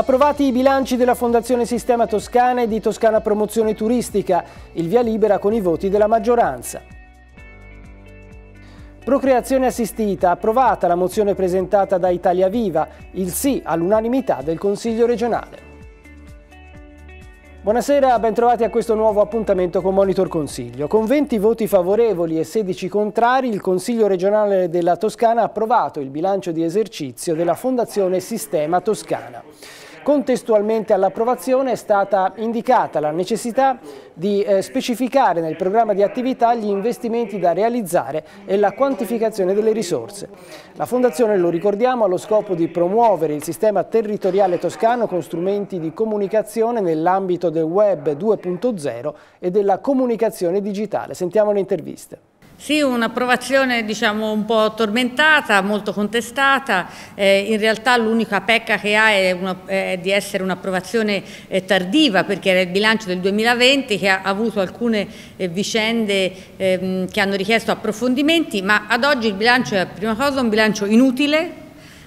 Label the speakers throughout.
Speaker 1: Approvati i bilanci della Fondazione Sistema Toscana e di Toscana Promozione Turistica, il via libera con i voti della maggioranza. Procreazione assistita, approvata la mozione presentata da Italia Viva, il sì all'unanimità del Consiglio regionale. Buonasera, bentrovati a questo nuovo appuntamento con Monitor Consiglio. Con 20 voti favorevoli e 16 contrari, il Consiglio regionale della Toscana ha approvato il bilancio di esercizio della Fondazione Sistema Toscana. Contestualmente all'approvazione è stata indicata la necessità di eh, specificare nel programma di attività gli investimenti da realizzare e la quantificazione delle risorse. La Fondazione, lo ricordiamo, ha lo scopo di promuovere il sistema territoriale toscano con strumenti di comunicazione nell'ambito del web 2.0 e della comunicazione digitale. Sentiamo le interviste.
Speaker 2: Sì, un'approvazione diciamo, un po' tormentata, molto contestata, eh, in realtà l'unica pecca che ha è, una, è di essere un'approvazione eh, tardiva perché era il bilancio del 2020 che ha avuto alcune eh, vicende ehm, che hanno richiesto approfondimenti, ma ad oggi il bilancio è prima cosa un bilancio inutile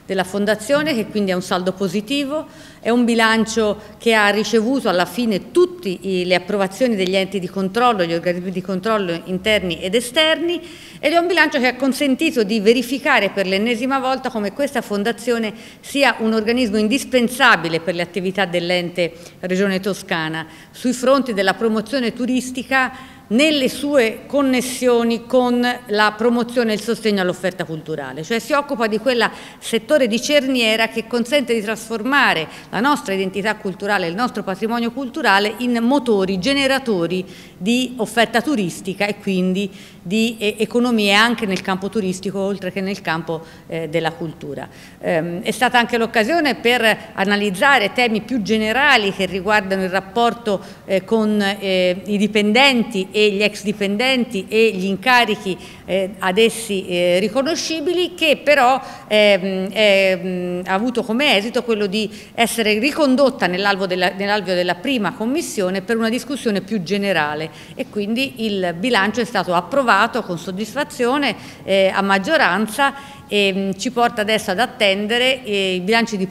Speaker 2: della Fondazione che quindi è un saldo positivo, è un bilancio che ha ricevuto alla fine tutte le approvazioni degli enti di controllo, gli organismi di controllo interni ed esterni ed è un bilancio che ha consentito di verificare per l'ennesima volta come questa Fondazione sia un organismo indispensabile per le attività dell'ente Regione Toscana. Sui fronti della promozione turistica nelle sue connessioni con la promozione e il sostegno all'offerta culturale, cioè si occupa di quel settore di cerniera che consente di trasformare la nostra identità culturale, il nostro patrimonio culturale in motori, generatori di offerta turistica e quindi di economie anche nel campo turistico oltre che nel campo eh, della cultura. Ehm, è stata anche l'occasione per analizzare temi più generali che riguardano il rapporto eh, con eh, i dipendenti e gli ex dipendenti e gli incarichi eh, ad essi eh, riconoscibili che però ehm, ehm, ha avuto come esito quello di essere ricondotta nell'alveo della, nell della prima commissione per una discussione più generale e quindi il bilancio è stato approvato con soddisfazione eh, a maggioranza e mh, ci porta adesso ad attendere eh, i bilanci di,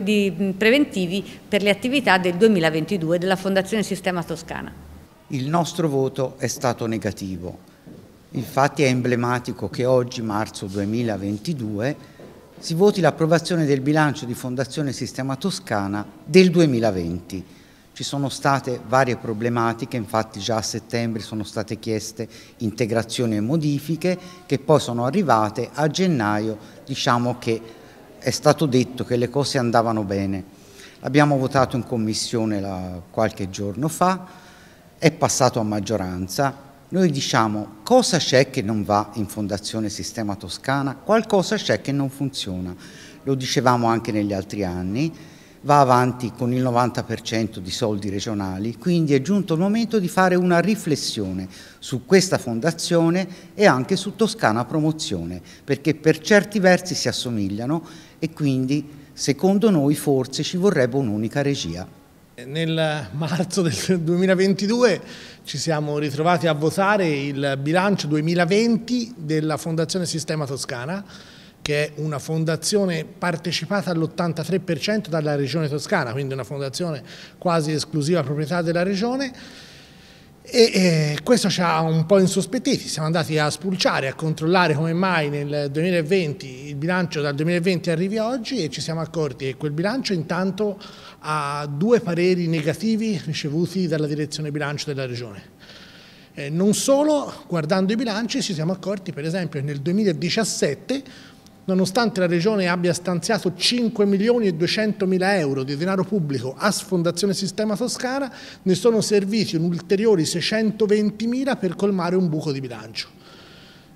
Speaker 2: di, preventivi per le attività del 2022 della Fondazione Sistema Toscana.
Speaker 3: Il nostro voto è stato negativo. Infatti è emblematico che oggi, marzo 2022, si voti l'approvazione del bilancio di Fondazione Sistema Toscana del 2020. Ci sono state varie problematiche, infatti già a settembre sono state chieste integrazioni e modifiche che poi sono arrivate a gennaio, diciamo che è stato detto che le cose andavano bene. L'abbiamo votato in commissione la, qualche giorno fa, è passato a maggioranza, noi diciamo cosa c'è che non va in Fondazione Sistema Toscana, qualcosa c'è che non funziona, lo dicevamo anche negli altri anni, va avanti con il 90% di soldi regionali, quindi è giunto il momento di fare una riflessione su questa fondazione e anche su Toscana Promozione, perché per certi versi si assomigliano e quindi secondo noi forse ci vorrebbe un'unica regia.
Speaker 4: Nel marzo del 2022 ci siamo ritrovati a votare il bilancio 2020 della Fondazione Sistema Toscana, che è una fondazione partecipata all'83% dalla Regione Toscana, quindi una fondazione quasi esclusiva proprietà della Regione e, e, questo ci ha un po' insospettiti, siamo andati a spulciare, a controllare come mai nel 2020 il bilancio dal 2020 arrivi oggi e ci siamo accorti che quel bilancio intanto ha due pareri negativi ricevuti dalla direzione bilancio della Regione. Eh, non solo, guardando i bilanci ci siamo accorti per esempio che nel 2017 nonostante la Regione abbia stanziato 5 milioni e 200 mila euro di denaro pubblico a Fondazione Sistema Toscana, ne sono serviti un ulteriori 620 mila per colmare un buco di bilancio.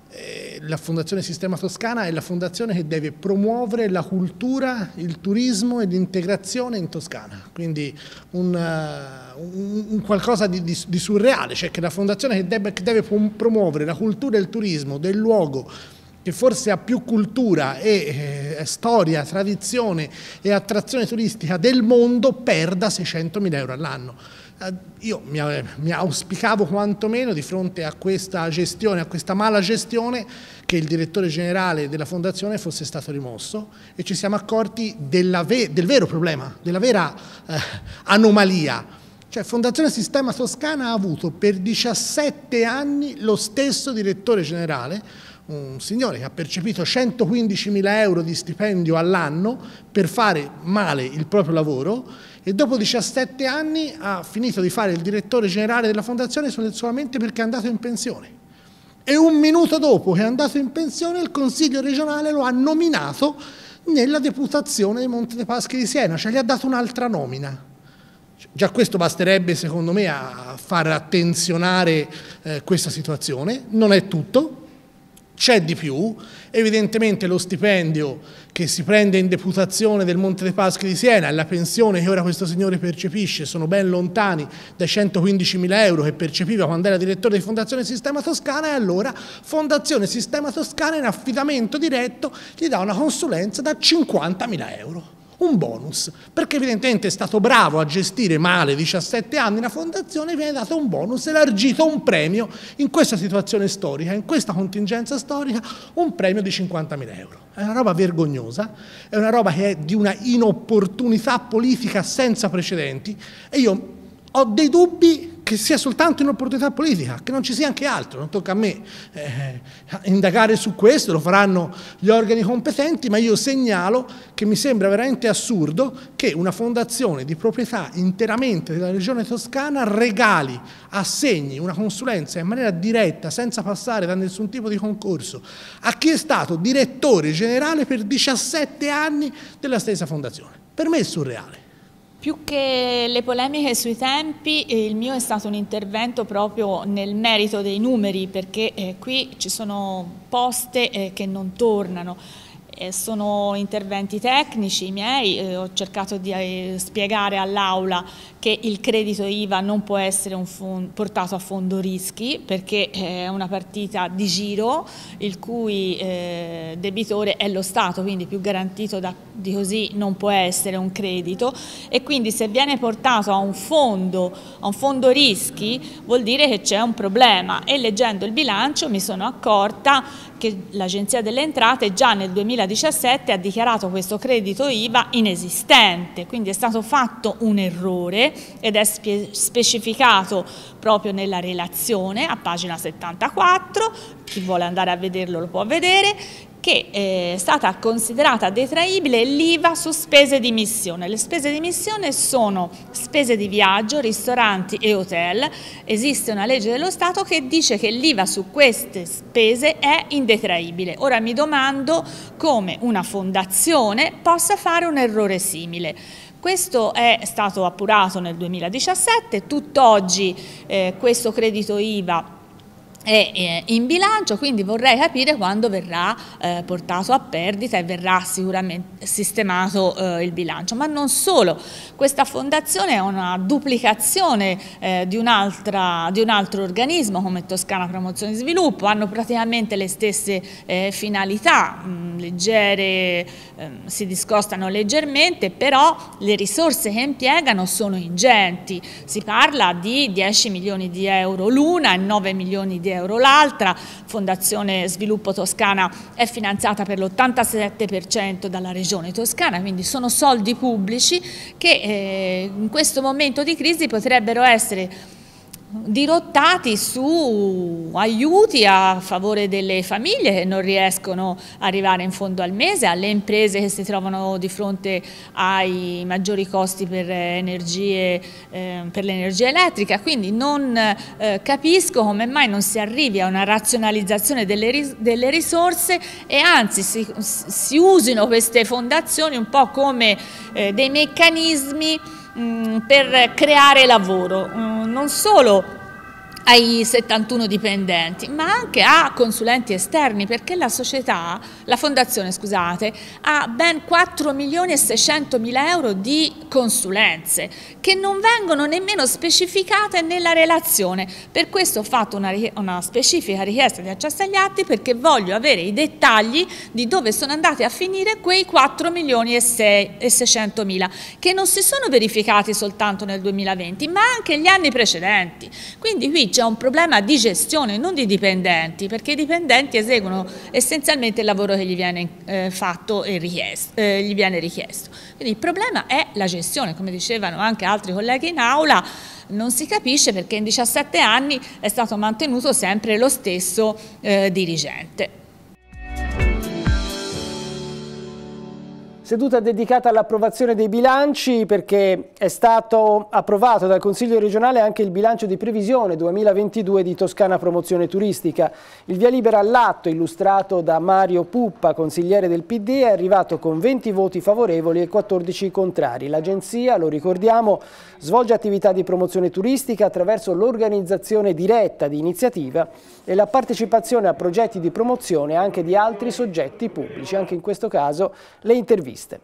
Speaker 4: Eh, la Fondazione Sistema Toscana è la fondazione che deve promuovere la cultura, il turismo e l'integrazione in Toscana, quindi un, un, un qualcosa di, di, di, surreale, cioè che la fondazione che deve, che deve promuovere la cultura e il turismo del luogo che forse ha più cultura e eh, storia, tradizione e attrazione turistica del mondo, perda 600 mila euro all'anno. eh, io mi, mi, auspicavo quantomeno di fronte a questa gestione, a questa mala gestione, che il direttore generale della fondazione fosse stato rimosso e ci siamo accorti ve del vero problema, della vera eh, anomalia. Cioè Fondazione Sistema Toscana ha avuto per 17 anni lo stesso direttore generale, un signore che ha percepito 115 mila euro di stipendio all'anno per fare male il proprio lavoro e dopo 17 anni ha finito di fare il direttore generale della fondazione solamente perché è andato in pensione. E un minuto dopo che è andato in pensione il Consiglio regionale lo ha nominato nella deputazione di Monte dei Paschi di Siena, cioè gli ha dato un'altra nomina. Già questo basterebbe secondo me a far attenzionare eh, questa situazione, non è tutto, c'è di più, evidentemente lo stipendio che si prende in deputazione del Monte dei Paschi di Siena e la pensione che ora questo signore percepisce sono ben lontani dai 115 mila euro che percepiva quando era direttore di Fondazione Sistema Toscana e allora Fondazione Sistema Toscana in affidamento diretto gli dà una consulenza da 50 mila euro un bonus, perché evidentemente è stato bravo a gestire male 17 anni la fondazione, viene dato un bonus, elargito un premio in questa situazione storica, in questa contingenza storica, un premio di 50.000 euro. È una roba vergognosa, è una roba che è di una inopportunità politica senza precedenti e io ho dei dubbi che sia soltanto un'opportunità politica, che non ci sia anche altro, non tocca a me eh, indagare su questo, lo faranno gli organi competenti, ma io segnalo che mi sembra veramente assurdo che una fondazione di proprietà interamente della regione toscana regali, assegni una consulenza in maniera diretta, senza passare da nessun tipo di concorso, a chi è stato direttore generale per 17 anni della stessa fondazione. Per me è surreale.
Speaker 5: Più che le polemiche sui tempi, eh, il mio è stato un intervento proprio nel merito dei numeri, perché eh, qui ci sono poste eh, che non tornano. Eh, sono interventi tecnici miei, eh, ho cercato di eh, spiegare all'Aula che il credito IVA non può essere portato a fondo rischi perché è una partita di giro il cui eh, debitore è lo Stato, quindi più garantito da, di così non può essere un credito. E quindi se viene portato a un fondo, a un fondo rischi vuol dire che c'è un problema. E leggendo il bilancio mi sono accorta che l'Agenzia delle Entrate già nel 2017 ha dichiarato questo credito IVA inesistente, quindi è stato fatto un errore ed è spe specificato proprio nella relazione a pagina 74, chi vuole andare a vederlo lo può vedere, che è stata considerata detraibile l'IVA su spese di missione. Le spese di missione sono spese di viaggio, ristoranti e hotel. Esiste una legge dello Stato che dice che l'IVA su queste spese è indetraibile. Ora mi domando come una fondazione possa fare un errore simile. Questo è stato appurato nel 2017, tutt'oggi eh, questo credito IVA è in bilancio, quindi vorrei capire quando verrà eh, portato a perdita e verrà sicuramente sistemato eh, il bilancio. Ma non solo, questa fondazione è una duplicazione eh, di, un di, un altro organismo come Toscana Promozione e Sviluppo, hanno praticamente le stesse eh, finalità, mh, mm, leggere, ehm, si discostano leggermente, però le risorse che impiegano sono ingenti, si parla di 10 milioni di euro l'una e 9 milioni di euro euro. L'altra, Fondazione Sviluppo Toscana, è finanziata per l'87% dalla Regione Toscana, quindi sono soldi pubblici che eh, in questo momento di crisi potrebbero essere dirottati su aiuti a favore delle famiglie che non riescono ad arrivare in fondo al mese, alle imprese che si trovano di fronte ai maggiori costi per, energie, eh, per l'energia elettrica, quindi non eh, capisco come mai non si arrivi a una razionalizzazione delle, delle risorse e anzi si, si, usino queste fondazioni un po' come eh, dei meccanismi mh, per creare lavoro. Mh, non solo ai 71 dipendenti, ma anche a consulenti esterni, perché la società, la fondazione scusate, ha ben 4 milioni e 600 mila euro di consulenze che non vengono nemmeno specificate nella relazione. Per questo ho fatto una, una specifica richiesta di accesso agli atti perché voglio avere i dettagli di dove sono andati a finire quei 4 milioni e 600 mila che non si sono verificati soltanto nel 2020 ma anche gli anni precedenti. Quindi qui c'è un problema di gestione, non di dipendenti, perché i dipendenti eseguono essenzialmente il lavoro che gli viene eh, fatto e richiesto, eh, gli viene richiesto. Quindi il problema è la gestione, come dicevano anche altri colleghi in aula, non si capisce perché in 17 anni è stato mantenuto sempre lo stesso eh, dirigente.
Speaker 1: Seduta dedicata all'approvazione dei bilanci perché è stato approvato dal Consiglio regionale anche il bilancio di previsione 2022 di Toscana Promozione Turistica. Il via libera all'atto illustrato da Mario Puppa, consigliere del PD, è arrivato con 20 voti favorevoli e 14 contrari. L'agenzia, lo ricordiamo, svolge attività di promozione turistica attraverso l'organizzazione diretta di iniziativa e la partecipazione a progetti di promozione anche di altri soggetti pubblici, anche in questo caso le interviste previste.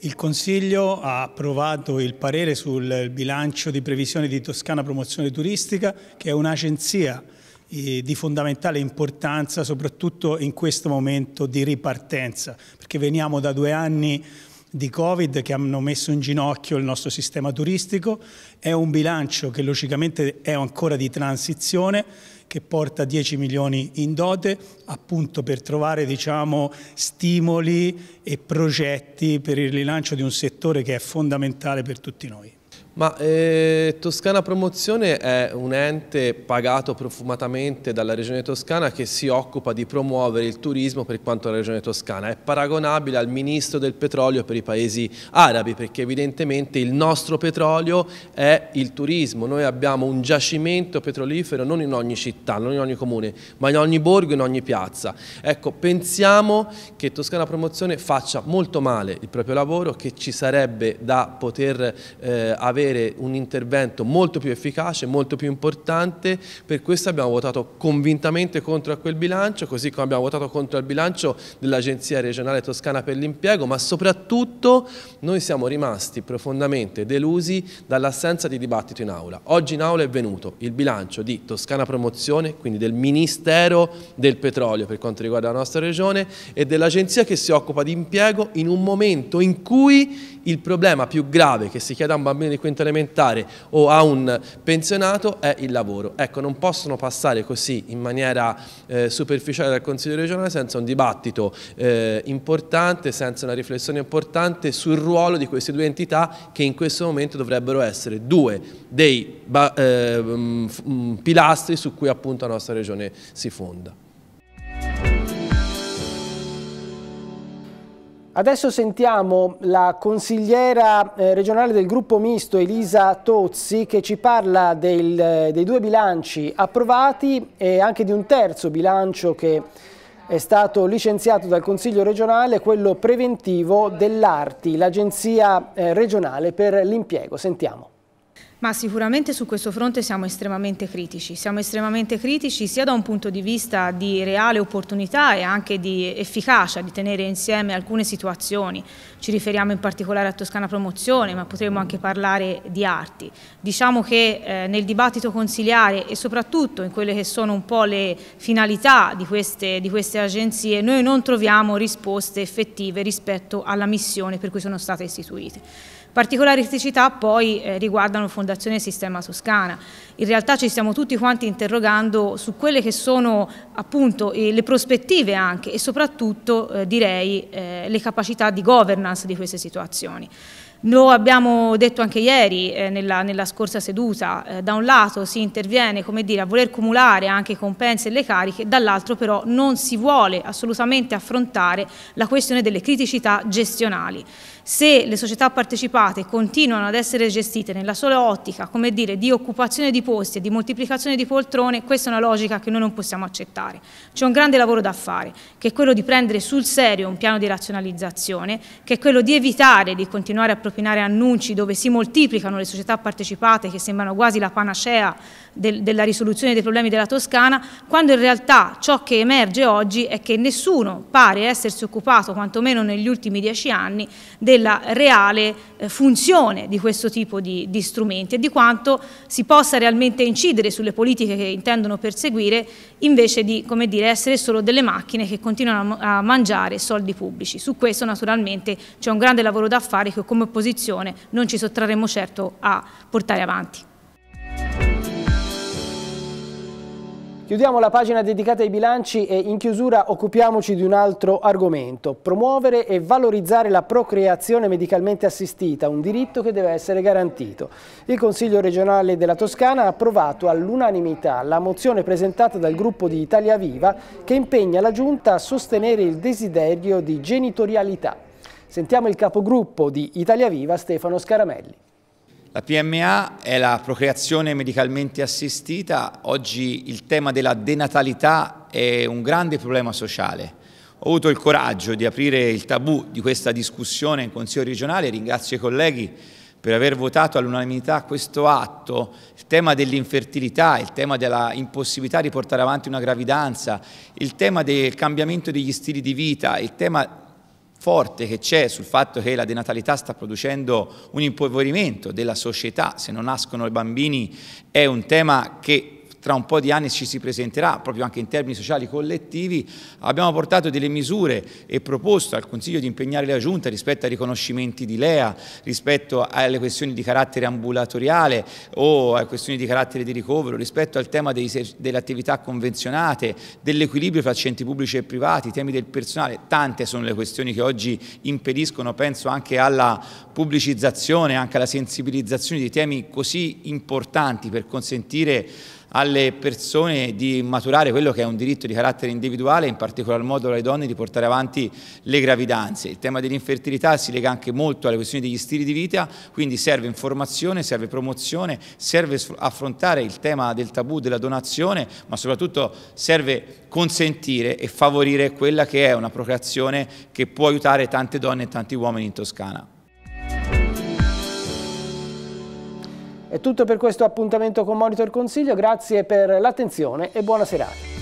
Speaker 6: Il Consiglio ha approvato il parere sul bilancio di previsione di Toscana Promozione Turistica, che è un'agenzia eh, di fondamentale importanza, soprattutto in questo momento di ripartenza, perché veniamo da due anni di Covid che hanno messo in ginocchio il nostro sistema turistico, è un bilancio che logicamente è ancora di transizione, che porta 10 milioni in dote appunto per trovare diciamo, stimoli e progetti per il rilancio di un settore che è fondamentale per tutti noi.
Speaker 7: Ma eh, Toscana Promozione è un ente pagato profumatamente dalla Regione Toscana che si occupa di promuovere il turismo per quanto la Regione Toscana. È paragonabile al Ministro del Petrolio per i paesi arabi perché evidentemente il nostro petrolio è il turismo. Noi abbiamo un giacimento petrolifero non in ogni città, non in ogni comune, ma in ogni borgo, in ogni piazza. Ecco, pensiamo che Toscana Promozione faccia molto male il proprio lavoro, che ci sarebbe da poter eh, avere avere un intervento molto più efficace, molto più importante, per questo abbiamo votato convintamente contro quel bilancio, così come abbiamo votato contro il bilancio dell'Agenzia regionale toscana per l'impiego, ma soprattutto noi siamo rimasti profondamente delusi dall'assenza di dibattito in aula. Oggi in aula è venuto il bilancio di Toscana Promozione, quindi del Ministero del Petrolio per quanto riguarda la nostra regione e dell'Agenzia che si occupa di impiego in un momento in cui il problema più grave che si chiede a un bambino di quinto elementare o a un pensionato è il lavoro. Ecco, non possono passare così in maniera eh, superficiale dal Consiglio regionale senza un dibattito eh, importante, senza una riflessione importante sul ruolo di queste due entità che in questo momento dovrebbero essere due dei eh, pilastri su cui appunto la nostra regione si fonda.
Speaker 1: Adesso sentiamo la consigliera eh, regionale del gruppo misto Elisa Tozzi che ci parla del, eh, dei due bilanci approvati e anche di un terzo bilancio che è stato licenziato dal Consiglio regionale, quello preventivo dell'Arti, l'agenzia eh, regionale per l'impiego. Sentiamo.
Speaker 8: Ma sicuramente su questo fronte siamo estremamente critici, siamo estremamente critici sia da un punto di vista di reale opportunità e anche di efficacia di tenere insieme alcune situazioni, ci riferiamo in particolare a Toscana Promozione ma potremmo anche parlare di arti. Diciamo che eh, nel dibattito consiliare e soprattutto in quelle che sono un po' le finalità di queste, di queste agenzie noi non troviamo risposte effettive rispetto alla missione per cui sono state istituite. Particolari criticità poi eh, riguardano Fondazione Sistema Toscana. In realtà ci stiamo tutti quanti interrogando su quelle che sono appunto eh, le prospettive anche e soprattutto eh, direi eh, le capacità di governance di queste situazioni. Lo abbiamo detto anche ieri eh, nella, nella, scorsa seduta, eh, da un lato si interviene dire, a voler cumulare anche i compensi e le cariche, dall'altro però non si vuole assolutamente affrontare la questione delle criticità gestionali. Se le società partecipate continuano ad essere gestite nella sola ottica, come dire, di occupazione di posti e di moltiplicazione di poltrone, questa è una logica che noi non possiamo accettare. C'è un grande lavoro da fare, che è quello di prendere sul serio un piano di razionalizzazione, che è quello di evitare di continuare a propinare annunci dove si moltiplicano le società partecipate che sembrano quasi la panacea del, della risoluzione dei problemi della Toscana, quando in realtà ciò che emerge oggi è che nessuno pare essersi occupato, quantomeno negli ultimi dieci anni, della reale eh, funzione di questo tipo di, di strumenti e di quanto si possa realmente incidere sulle politiche che intendono perseguire invece di dire, essere solo delle macchine che continuano a mangiare soldi pubblici. Su questo naturalmente c'è un grande lavoro da fare che come opposizione non ci sottrarremo certo a portare avanti.
Speaker 1: Chiudiamo la pagina dedicata ai bilanci e in chiusura occupiamoci di un altro argomento, promuovere e valorizzare la procreazione medicalmente assistita, un diritto che deve essere garantito. Il Consiglio regionale della Toscana ha approvato all'unanimità la mozione presentata dal gruppo di Italia Viva che impegna la Giunta a sostenere il desiderio di genitorialità. Sentiamo il capogruppo di Italia Viva, Stefano Scaramelli.
Speaker 9: La PMA è la procreazione medicalmente assistita, oggi il tema della denatalità è un grande problema sociale. Ho avuto il coraggio di aprire il tabù di questa discussione in Consiglio regionale, ringrazio i colleghi per aver votato all'unanimità questo atto, il tema dell'infertilità, il tema della impossibilità di portare avanti una gravidanza, il tema del cambiamento degli stili di vita, il tema forte che c'è sul fatto che la denatalità sta producendo un impoverimento della società, se non nascono i bambini è un tema che tra un po' di anni ci si presenterà proprio anche in termini sociali collettivi, abbiamo portato delle misure e proposto al Consiglio di impegnare la Giunta rispetto ai riconoscimenti di Lea, rispetto alle questioni di carattere ambulatoriale o alle questioni di carattere di ricovero, rispetto al tema dei, delle attività convenzionate, dell'equilibrio fra centri pubblici e privati, temi del personale, tante sono le questioni che oggi impediscono, penso anche alla pubblicizzazione, anche alla sensibilizzazione di temi così importanti per consentire alle persone di maturare quello che è un diritto di carattere individuale, in particolar modo alle donne di portare avanti le gravidanze. Il tema dell'infertilità si lega anche molto alle questioni degli stili di vita, quindi serve informazione, serve promozione, serve affrontare il tema del tabù della donazione, ma soprattutto serve consentire e favorire quella che è una procreazione che può aiutare tante donne e tanti uomini in Toscana.
Speaker 1: È tutto per questo appuntamento con Monitor Consiglio, grazie per l'attenzione e buona serata.